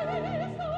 Jesus.